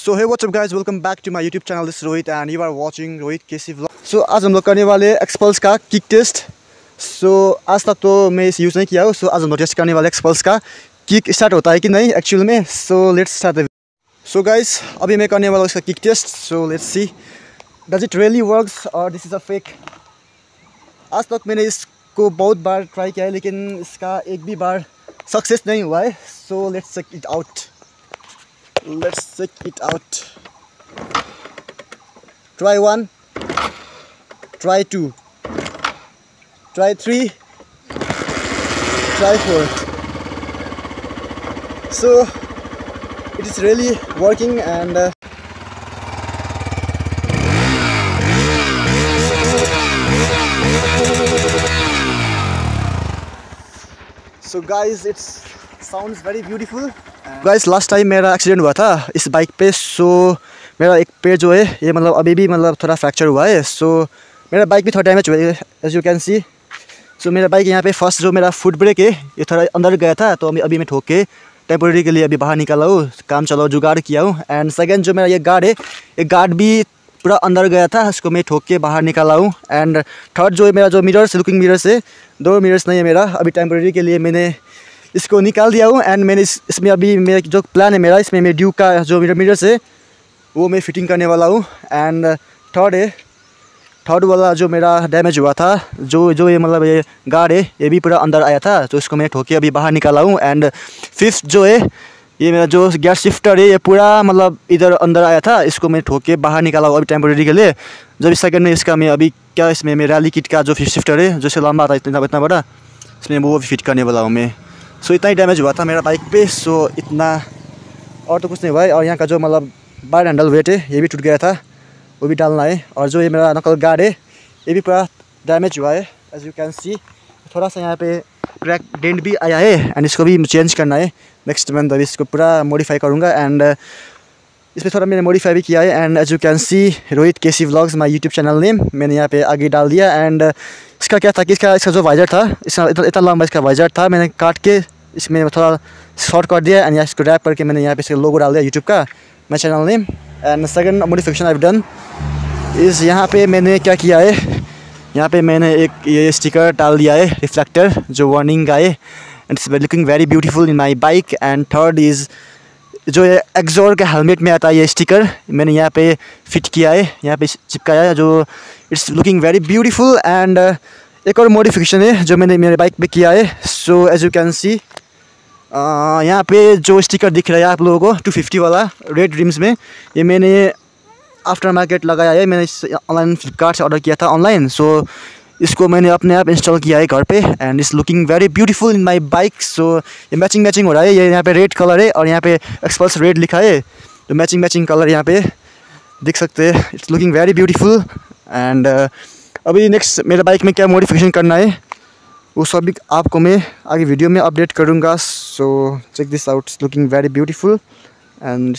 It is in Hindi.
सो है what's up guys welcome back to my YouTube channel this Rohit and you are watching Rohit KC vlog so आज हम लोग करने वाले एक्सपल्स का किक टेस्ट सो आज तक तो मैं इसे यूज़ नहीं किया हूँ. सो आज हम लोग टेस्ट करने वाले एक्सपल्स का किक स्टार्ट होता है कि नहीं एक्चुअल में? So let's start so guys अभी मैं करने वाला हूँ इसका kick test so let's see does it really works और दिस इज़ अ फेक आज तक मैंने इसको बहुत बार ट्राई किया है, लेकिन इसका एक भी बार सक्सेस नहीं हुआ है. So let's it out let's check it out. Try one. Try two. Try three. Try four. So it is really working and uh, so guys it sounds very beautiful guys last time मेरा एक्सीडेंट हुआ था। इस बाइक पे सो मेरा एक पैर जो है, ये मतलब अभी भी मतलब थोड़ा फ्रैक्चर हुआ है। सो मेरा बाइक भी थोड़ा डैमेज हुआ है as you can see so मेरा बाइक यहाँ पे फ़र्स्ट जो मेरा फुट ब्रेक है, ये थोड़ा अंदर गया था तो अभी अभी मैं ठोक के टेम्पोरेरी के लिए अभी बाहर निकाला हूँ। काम चलाओ, जुगाड़ किया हूँ। एंड सेकेंड जो मेरा ये गार्ड है, ये गार्ड भी पूरा अंदर गया था उसको मैं ठोक के बाहर निकाला हूँ। एंड थर्ड जो है मेरा जो मिरर्स लुकिंग मिरर्स है, दो मिरर्स नहीं है मेरा। अभी टेम्पोरेरी के लिए मैंने इसको निकाल दिया हूँ एंड मैंने इस, इसमें अभी मेरा जो प्लान है, मेरा, इसमें मैं ड्यूक का जो मेरा मीटर है वो मैं फिटिंग करने वाला हूँ एंड थर्ड है थर्ड वाला जो मेरा डैमेज हुआ था, जो जो ये मतलब ये गार्ड है, ये भी पूरा अंदर आया था तो इसको मैं ठोके अभी बाहर निकाला हूँ एंड फिफ्थ जो है, ये मेरा जो गैस शिफ्टर है, ये पूरा मतलब इधर अंदर आया था, इसको मैं ठोके बाहर निकाला हूँ अभी टेम्पोरेरी के लिए। जब सेकंड में इसका मैं अभी क्या इसमें मेरा रैली किट का जो शिफ्टर है, जो लंबा था, इतना इतना बड़ा, इसमें वो भी फिट करने वाला हूँ मैं। सो इतना ही डैमेज हुआ था मेरा बाइक पे सो इतना और तो कुछ नहीं हुआ है और यहाँ का जो मतलब बार हैंडल वेट है, ये भी टूट गया था, वो भी डालना है। और जो ये मेरा नकल गार्ड है, ये भी पूरा डैमेज हुआ है एज यू कैन सी थोड़ा सा यहाँ पे क्रैक डेंट भी आया है एंड इसको भी चेंज करना है। नेक्स्ट मंथ अभी इसको पूरा मॉडिफाई करूँगा एंड इसमें थोड़ा मैंने मॉडिफाई भी किया है and as you can see Rohit KC vlogs my YouTube channel name मैंने यहाँ पे आगे डाल दिया एंड इसका क्या था कि इसका इसका जो वाइजर था, इसका इतना इतना लंबा इसका वाइजर था, मैंने काट के इसमें थोड़ा शॉर्ट कर दिया एंड इसको रैप करके मैंने यहाँ पे इसका लोगो डाल दिया यूट्यूब का my channel name and second modification I done इस यहाँ पर मैंने क्या किया है, यहाँ पे मैंने एक ये स्टिकर डाल दिया है रिफ्लेक्टर जो वार्निंग का है and it's looking very beautiful in my bike and third is जो ये एक्जोर के हेलमेट में आता है ये स्टिकर मैंने यहाँ पे फिट किया है, यहाँ पे चिपकाया है, जो it's looking very beautiful and एक और मॉडिफिकेशन है जो मैंने, मेरे बाइक पे किया है। So as you can see यहाँ पे जो स्टिकर दिख रहा है आप लोगों को 250 वाला रेड रिम्स में, ये मैंने आफ्टर मार्केट लगाया है। मैंने ऑनलाइन फ्लिपकार्ट से ऑर्डर किया था ऑनलाइन सो इसको मैंने अपने आप इंस्टॉल किया है घर पे and is looking very beautiful in my bike so ये मैचिंग मैचिंग हो रहा है, ये यहाँ पे रेड कलर है, और यहाँ पे एक्सपल्स रेड लिखा है। तो मैचिंग मैचिंग कलर यहाँ पे देख सकते हैं। It's looking very beautiful and अभी नेक्स्ट मेरे बाइक में क्या मॉडिफिकेशन करना है, वो सब आपको मैं आगे वीडियो में अपडेट करूँगा। So check this out looking very beautiful and